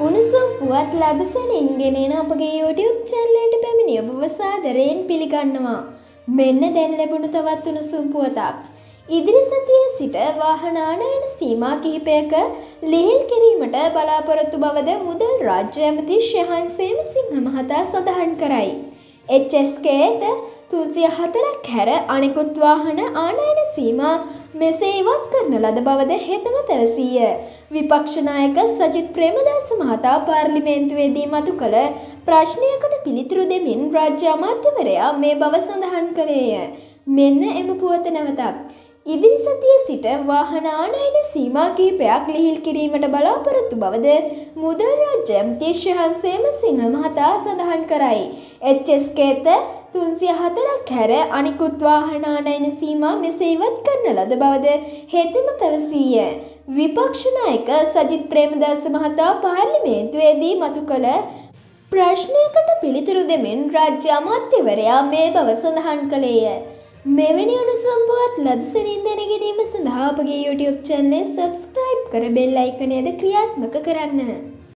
උණුසුම් පුවත් ලදසනින් ගෙනෙන අපගේ YouTube චැනලට පැමිණි ඔබ සාදරයෙන් පිළිගන්නවා. මෙන්න දැන් ලැබුණු තවත් උණුසුම් පුවතක්. ඉදිරි සතියේ සිට වාහනානයන සීමා කිහිපයක ලිහිල් කිරීමට බලාපොරොත්තු බවද මුදල් රාජ්‍ය ඇමති ශයහන් සේමසිංහ මහතා සඳහන් කරයි. HSKද තුසිය හතරක් හැර අනෙකුත් වාහන ආනයන සීමා මෙසේ ඉවත් කරන ලද බවද හෙතම පැවසීය. විපක්ෂනායක සජිත් ප්‍රේමදාස මහතා පාර්ලිමේන්තුවේදී මතු කළ ප්‍රශ්නයකට පිළිතුරු දෙමින් රාජ්‍ය අමාත්‍යවරයා මේ බව සඳහන් කළේය. මෙන්න එම පුවත නැවතත්. ඉදිරි සතිය සිට වාහන ආනයන සීමා කිහිපයක් ලිහිල් කිරීමට බලාපොරොත්තු බවද මුදල් රාජ්‍ය ඇමති ශයහන් සේමසිංහ මහතා සඳහන් කරයි. HSKත තුන්සිය හතරක් හැර අනිකුත් වාහන ආනයන සීමා මෙසේ ඉවත් කරන ලද බවද හෙතෙම පැවසීය. විපක්ෂනායක සජිත් ප්‍රේමදාස මහතා පාර්ලිමේන්තුවේදී මතු කළ ප්‍රශ්නයකට පිළිතුරු දෙමින් රාජ්‍ය අමාත්‍යවරයා මේ බව සඳහන් කළේය. මෙවැනි උණුසුම්පුවත් ලදසනින් දැනගැනීම සඳහා අපගේ YouTube චැනලය සබස්ක්‍රයිබ් කර බෙල් අයිකනයද ක්‍රියාත්මක කරන්න.